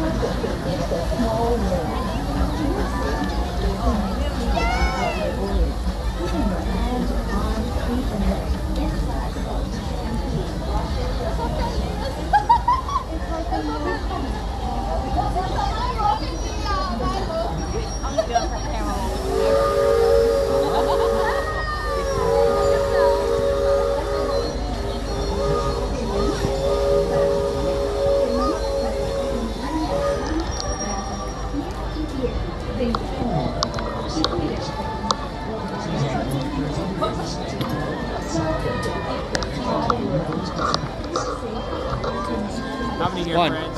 Thank you. How many here, One. Fred?